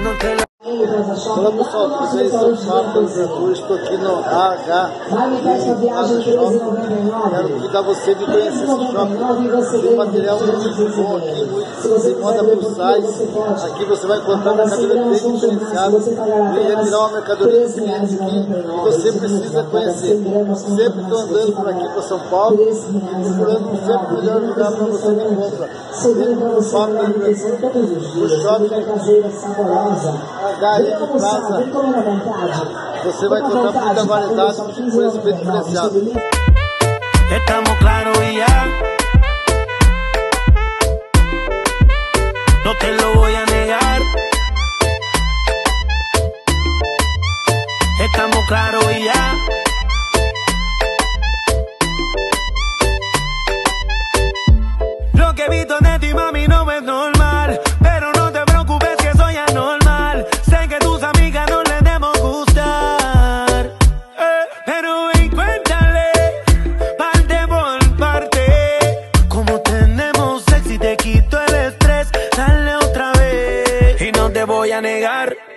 No te la Bem? Sou o Fábio Ventura, estou aqui no AH Quero convidar você a vir conhecer esse shopping. Tem material muito bom aqui, de moda plus size. Aqui você vai encontrar mercadoria bem diferenciada. Vem retirar uma mercadoria dos clientes aqui e você precisa conhecer. Sempre estou andando por aqui para São Paulo e procurando sempre o melhor lugar para você que compra. Dentro do Ventura, o shopping HM Plaza. Você vai encontrar muita variedade de. Estamos claros ya. No te lo voy a negar. Estamos claros y ya. Lo que he visto de amigas no les demos gustar. Pero ven, cuéntale, parte por parte. Como tenemos sexy, te quito el estrés. Dale otra vez. Y no te voy a negar.